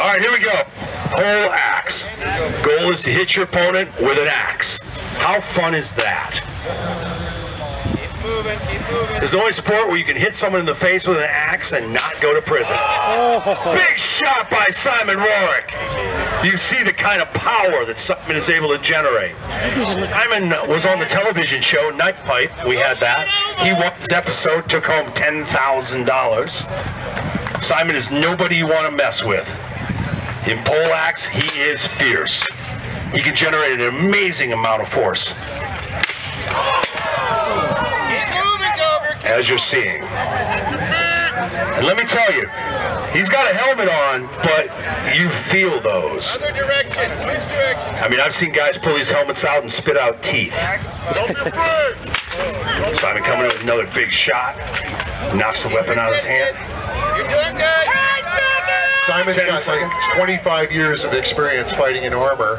All right, here we go. Pole axe. Goal is to hit your opponent with an axe. How fun is that? Keep Moving, keep moving. It's the only sport where you can hit someone in the face with an axe and not go to prison. Oh. Big shot by Simon Rohrich. You see the kind of power that Simon is able to generate. Simon was on the television show Knight Fight. We had that. He won his episode, took home $10,000. Simon is nobody you want to mess with. In pole axe, he is fierce. He can generate an amazing amount of force, Keep moving, Gober. Keep as you're seeing. And let me tell you, he's got a helmet on, but you feel those. Other direction. Switch direction. I mean, I've seen guys pull these helmets out and spit out teeth. Simon coming in with another big shot, knocks the weapon out of his hand. You're doing good. Simon's Ten got seconds. like 25 years of experience fighting in armor,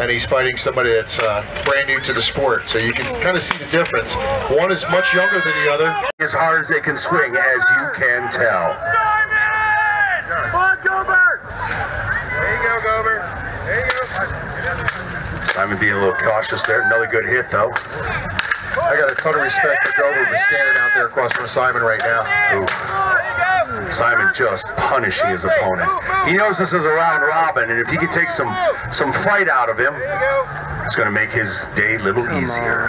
and he's fighting somebody that's uh, brand new to the sport. So you can kind of see the difference. One is much younger than the other. As hard as they can swing, as you can tell. There you go, Gober. There you go. Simon being a little cautious there. Another good hit, though. I got a ton of respect for Gober, who's standing out there across from Simon right now. Ooh. There you go. Simon just punishing his opponent. He knows this is a round robin, and if he can take some some fight out of him, There you go. it's going to make his day a little easier.